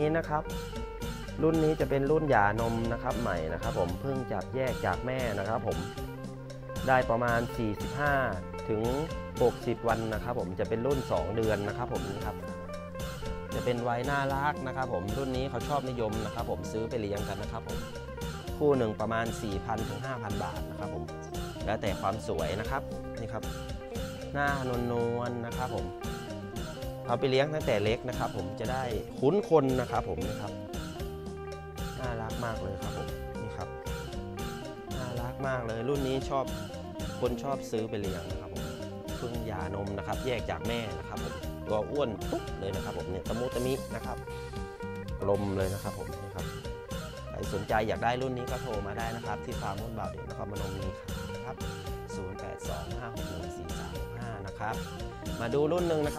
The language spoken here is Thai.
นี้นะครับ รุ่นนี้จะเป็นรุ่นหย่านมนะครับใหม่นะครับ ผมเพิ่งจับแยกจากแม่นะครับ ผมได้ประมาณ 45 ถึง 60 วันนะครับ ผมจะเป็นรุ่น 2 เดือนนะครับ ผมนะครับ จะเป็นไว้น่ารักนะครับ ผมรุ่นนี้เขาชอบนิยมนะครับ ผมซื้อไปเลี้ยงกันนะครับ ผมคู่หนึ่งประมาณ 4,000ถึง5,000 บาทนะครับ ผมแล้วแต่ความสวยนะครับนี่ครับ หน้านวลนวลนะครับ ผม เอาไปเลี้ยงตั้งแต่เล็กนะครับ ผมจะได้คุ้นคนนะครับผมนะครับน่ารักมากเลยครับผมนี่ครับน่ารักมากเลย รุ่นนี้ชอบคนชอบซื้อไปเลี้ยงนะครับผมเพิ่งหย่านมนะครับ แยกจากแม่นะครับผมตัวอ้วนปุ๊บเลยนะครับผมเนี่ยตะมุตะมินะครับลมเลยนะครับผมนะครับใครสนใจอยากได้รุ่นนี้ก็โทรมาได้นะครับ ที่ฟาร์มมุ่นบ่าวเด็กนครพนมมีครับ 0825614365 นะครับ มาดูรุ่นหนึ่งนะครับ